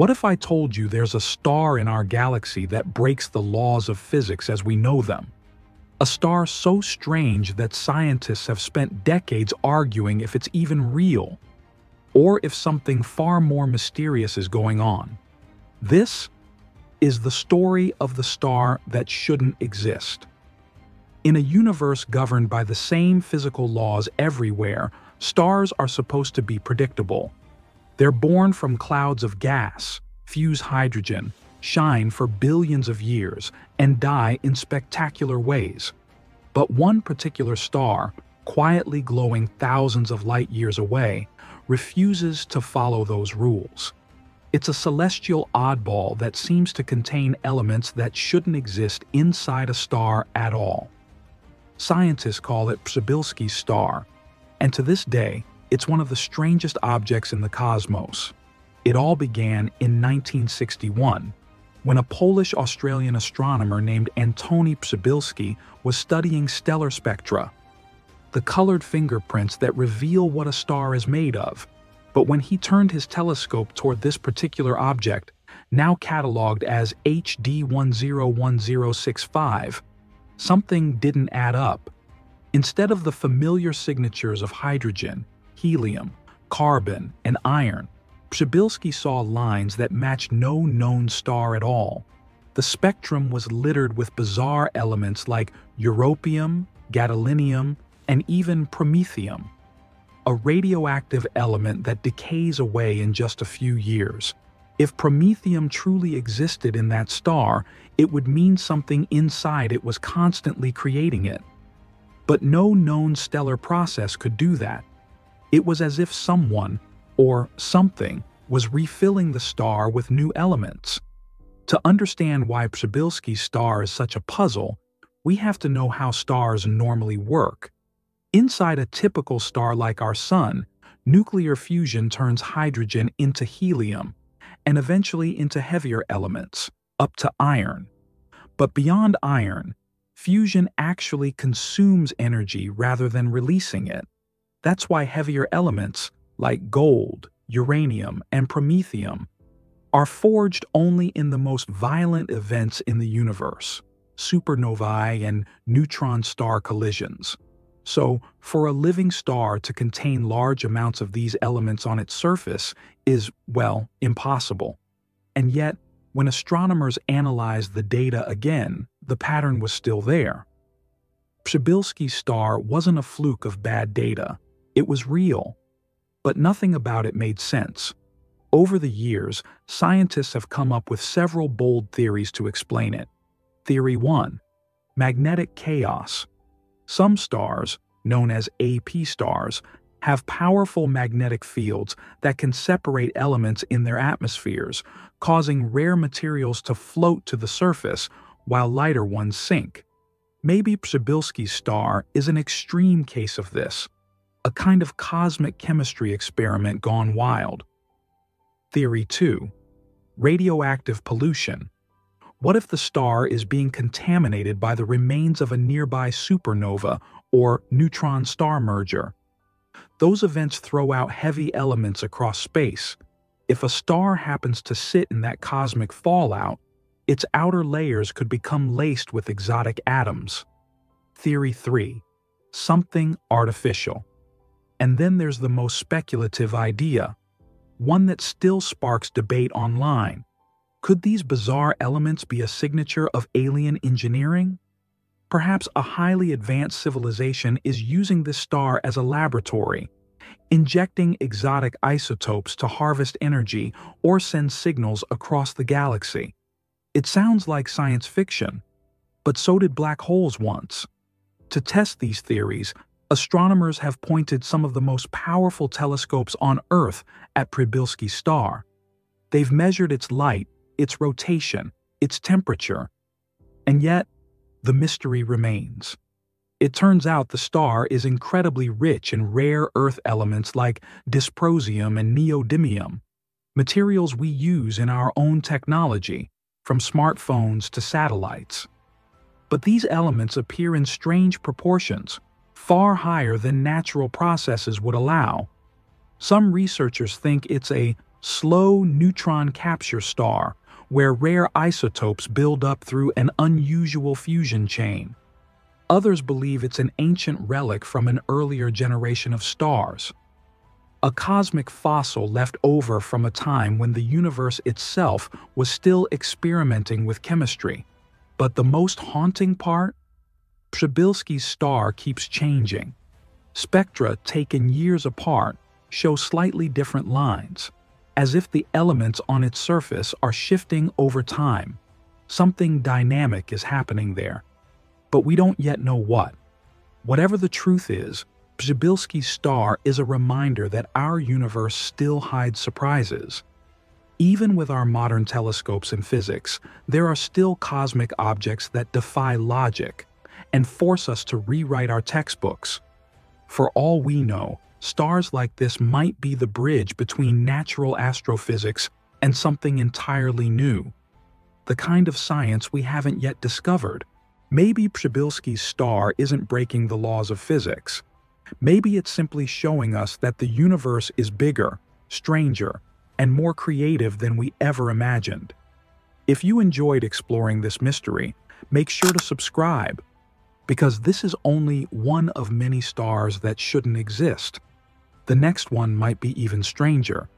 What if I told you there's a star in our galaxy that breaks the laws of physics as we know them? A star so strange that scientists have spent decades arguing if it's even real, or if something far more mysterious is going on. This is the story of the star that shouldn't exist. In a universe governed by the same physical laws everywhere, stars are supposed to be predictable. They're born from clouds of gas, fuse hydrogen, shine for billions of years, and die in spectacular ways. But one particular star, quietly glowing thousands of light years away, refuses to follow those rules. It's a celestial oddball that seems to contain elements that shouldn't exist inside a star at all. Scientists call it Przybylski's star, and to this day, it's one of the strangest objects in the cosmos. It all began in 1961, when a Polish-Australian astronomer named Antoni Przybylski was studying stellar spectra, the colored fingerprints that reveal what a star is made of. But when he turned his telescope toward this particular object, now catalogued as HD 101065, something didn't add up. Instead of the familiar signatures of hydrogen, helium, carbon, and iron, Przybylski saw lines that matched no known star at all. The spectrum was littered with bizarre elements like europium, gadolinium, and even promethium, a radioactive element that decays away in just a few years. If promethium truly existed in that star, it would mean something inside it was constantly creating it. But no known stellar process could do that. It was as if someone, or something, was refilling the star with new elements. To understand why Przybylski's star is such a puzzle, we have to know how stars normally work. Inside a typical star like our Sun, nuclear fusion turns hydrogen into helium, and eventually into heavier elements, up to iron. But beyond iron, fusion actually consumes energy rather than releasing it. That's why heavier elements, like gold, uranium, and promethium, are forged only in the most violent events in the universe, supernovae and neutron star collisions. So, for a living star to contain large amounts of these elements on its surface is, well, impossible. And yet, when astronomers analyzed the data again, the pattern was still there. Przybylski's star wasn't a fluke of bad data. It was real. But nothing about it made sense. Over the years, scientists have come up with several bold theories to explain it. Theory 1. Magnetic chaos. Some stars, known as AP stars, have powerful magnetic fields that can separate elements in their atmospheres, causing rare materials to float to the surface while lighter ones sink. Maybe Przybylski's star is an extreme case of this, a kind of cosmic chemistry experiment gone wild. Theory 2. Radioactive pollution. What if the star is being contaminated by the remains of a nearby supernova or neutron star merger? Those events throw out heavy elements across space. If a star happens to sit in that cosmic fallout, its outer layers could become laced with exotic atoms. Theory 3. Something artificial. And then there's the most speculative idea, one that still sparks debate online. Could these bizarre elements be a signature of alien engineering? Perhaps a highly advanced civilization is using this star as a laboratory, injecting exotic isotopes to harvest energy or send signals across the galaxy. It sounds like science fiction, but so did black holes once. To test these theories, astronomers have pointed some of the most powerful telescopes on Earth at Przybylski's star. They've measured its light, its rotation, its temperature, and yet the mystery remains. It turns out the star is incredibly rich in rare earth elements like dysprosium and neodymium, materials we use in our own technology, from smartphones to satellites. But these elements appear in strange proportions, far higher than natural processes would allow. Some researchers think it's a slow neutron capture star, where rare isotopes build up through an unusual fusion chain. Others believe it's an ancient relic from an earlier generation of stars. A cosmic fossil left over from a time when the universe itself was still experimenting with chemistry. But the most haunting part? Przybylski's star keeps changing. Spectra taken years apart show slightly different lines, as if the elements on its surface are shifting over time. Something dynamic is happening there. But we don't yet know what. Whatever the truth is, Przybylski's star is a reminder that our universe still hides surprises. Even with our modern telescopes and physics, there are still cosmic objects that defy logic and force us to rewrite our textbooks. For all we know, stars like this might be the bridge between natural astrophysics and something entirely new. The kind of science we haven't yet discovered. Maybe Przybylski's star isn't breaking the laws of physics. Maybe it's simply showing us that the universe is bigger, stranger, and more creative than we ever imagined. If you enjoyed exploring this mystery, make sure to subscribe, because this is only one of many stars that shouldn't exist. The next one might be even stranger,